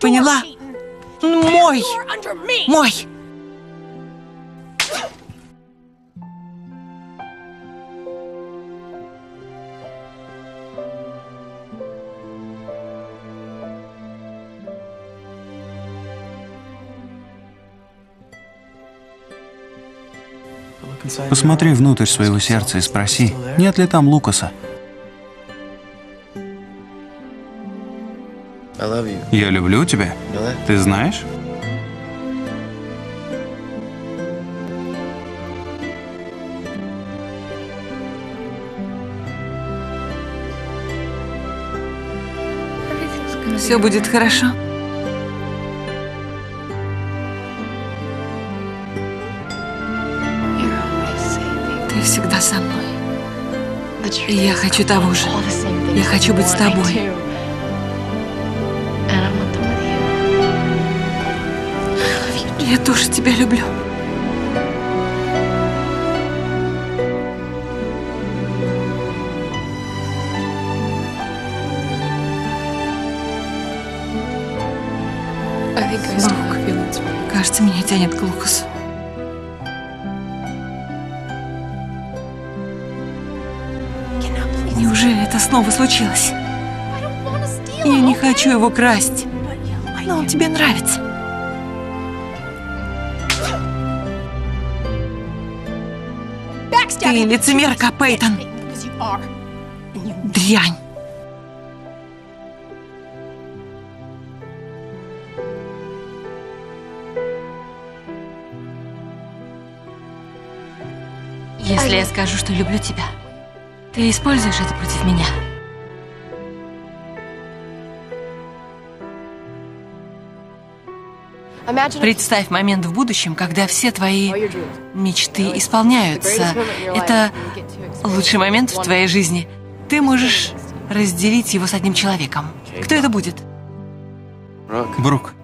Поняла? Мой! Мой! Посмотри внутрь своего сердца и спроси, нет ли там Лукаса. Я люблю тебя. Ты знаешь? Все будет хорошо. Ты всегда со мной. И я хочу того же. Я хочу быть с тобой. Я тоже тебя люблю. Брук, кажется, меня тянет к Лукасу. Неужели это снова случилось? Я не хочу его красть. Но он тебе нравится. Ты лицемерка, Пейтон. Дрянь. Если я скажу, что люблю тебя, ты используешь это против меня. Представь момент в будущем, когда все твои мечты исполняются. Это лучший момент в твоей жизни. Ты можешь разделить его с одним человеком. Кто это будет? Брук,